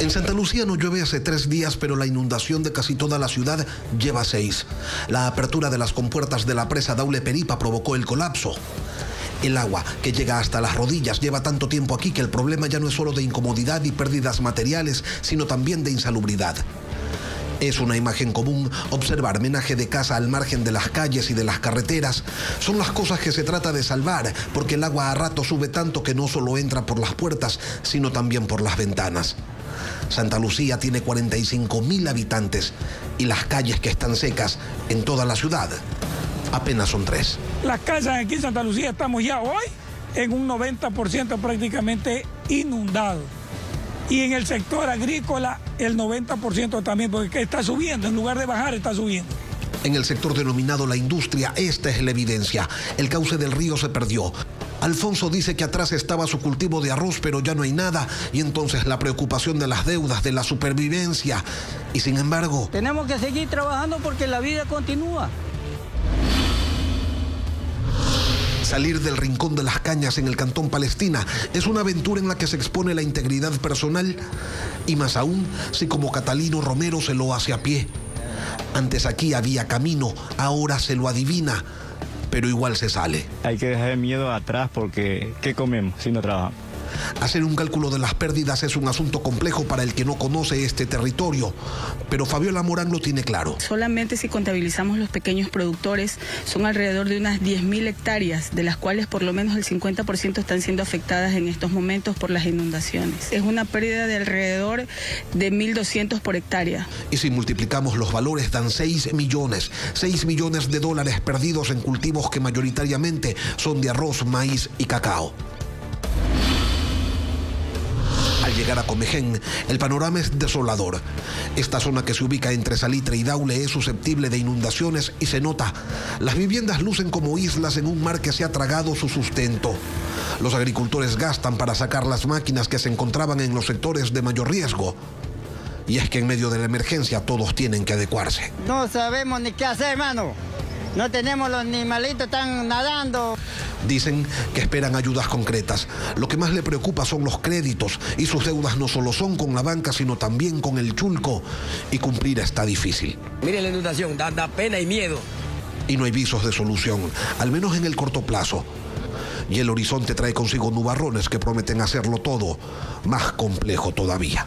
En Santa Lucía no llueve hace tres días, pero la inundación de casi toda la ciudad lleva seis. La apertura de las compuertas de la presa Daule Peripa provocó el colapso. El agua, que llega hasta las rodillas, lleva tanto tiempo aquí que el problema ya no es solo de incomodidad y pérdidas materiales, sino también de insalubridad. Es una imagen común observar menaje de casa al margen de las calles y de las carreteras. Son las cosas que se trata de salvar, porque el agua a rato sube tanto que no solo entra por las puertas, sino también por las ventanas. Santa Lucía tiene 45 mil habitantes y las calles que están secas en toda la ciudad apenas son tres. Las calles aquí en Santa Lucía estamos ya hoy en un 90% prácticamente inundado. Y en el sector agrícola el 90% también, porque está subiendo, en lugar de bajar está subiendo. En el sector denominado la industria, esta es la evidencia. El cauce del río se perdió. Alfonso dice que atrás estaba su cultivo de arroz, pero ya no hay nada. Y entonces la preocupación de las deudas, de la supervivencia. Y sin embargo... Tenemos que seguir trabajando porque la vida continúa. Salir del rincón de las cañas en el cantón Palestina es una aventura en la que se expone la integridad personal y más aún si como Catalino Romero se lo hace a pie. Antes aquí había camino, ahora se lo adivina pero igual se sale. Hay que dejar el miedo atrás porque ¿qué comemos si no trabajamos? Hacer un cálculo de las pérdidas es un asunto complejo para el que no conoce este territorio, pero Fabiola Morán lo tiene claro. Solamente si contabilizamos los pequeños productores, son alrededor de unas 10.000 hectáreas, de las cuales por lo menos el 50% están siendo afectadas en estos momentos por las inundaciones. Es una pérdida de alrededor de 1.200 por hectárea. Y si multiplicamos los valores, dan 6 millones, 6 millones de dólares perdidos en cultivos que mayoritariamente son de arroz, maíz y cacao a Comején, el panorama es desolador. Esta zona que se ubica entre Salitre y Daule es susceptible de inundaciones y se nota. Las viviendas lucen como islas en un mar que se ha tragado su sustento. Los agricultores gastan para sacar las máquinas que se encontraban en los sectores de mayor riesgo. Y es que en medio de la emergencia todos tienen que adecuarse. No sabemos ni qué hacer, hermano. No tenemos los animalitos, están nadando. Dicen que esperan ayudas concretas. Lo que más le preocupa son los créditos y sus deudas no solo son con la banca, sino también con el chulco. Y cumplir está difícil. Miren la inundación, da, da pena y miedo. Y no hay visos de solución, al menos en el corto plazo. Y el horizonte trae consigo nubarrones que prometen hacerlo todo más complejo todavía.